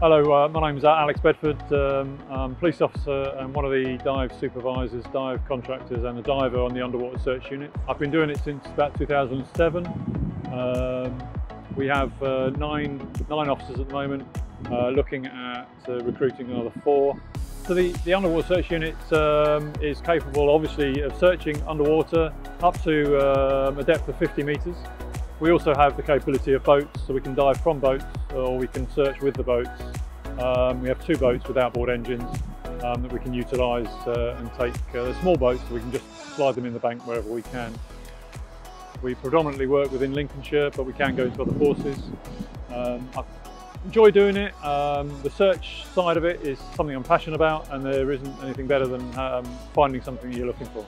Hello, uh, my name is Alex Bedford. Um, I'm police officer and one of the dive supervisors, dive contractors and a diver on the underwater search unit. I've been doing it since about 2007. Um, we have uh, nine, nine officers at the moment, uh, looking at uh, recruiting another four. So the, the underwater search unit um, is capable obviously of searching underwater up to um, a depth of 50 metres. We also have the capability of boats, so we can dive from boats or we can search with the boats. Um, we have two boats with outboard engines um, that we can utilise uh, and take uh, small boats so we can just slide them in the bank wherever we can. We predominantly work within Lincolnshire, but we can go into other forces. Um, enjoy doing it. Um, the search side of it is something I'm passionate about and there isn't anything better than um, finding something you're looking for.